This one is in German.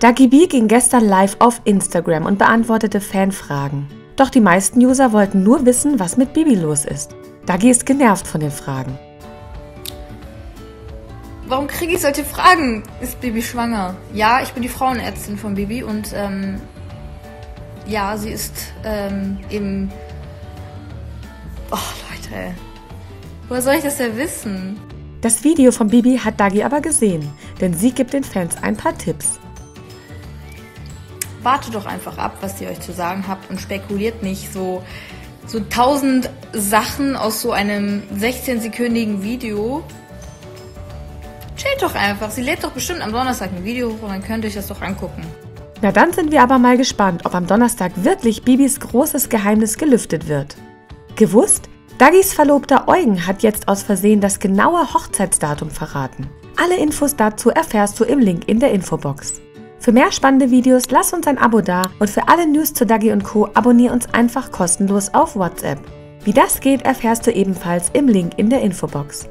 Dagi B ging gestern live auf Instagram und beantwortete Fanfragen. Doch die meisten User wollten nur wissen, was mit Bibi los ist. Dagi ist genervt von den Fragen. Warum kriege ich solche Fragen? Ist Bibi schwanger? Ja, ich bin die Frauenärztin von Bibi und ähm, ja, sie ist ähm, im. Oh Leute, woher soll ich das ja wissen? Das Video von Bibi hat Dagi aber gesehen, denn sie gibt den Fans ein paar Tipps. Wartet doch einfach ab, was ihr euch zu sagen habt und spekuliert nicht so so tausend Sachen aus so einem 16-sekündigen Video. Chillt doch einfach. Sie lädt doch bestimmt am Donnerstag ein Video hoch und dann könnt ihr euch das doch angucken. Na dann sind wir aber mal gespannt, ob am Donnerstag wirklich Bibis großes Geheimnis gelüftet wird. Gewusst? Dagis Verlobter Eugen hat jetzt aus Versehen das genaue Hochzeitsdatum verraten. Alle Infos dazu erfährst du im Link in der Infobox. Für mehr spannende Videos lass uns ein Abo da und für alle News zu Dagi und Co. abonnier uns einfach kostenlos auf WhatsApp. Wie das geht, erfährst du ebenfalls im Link in der Infobox.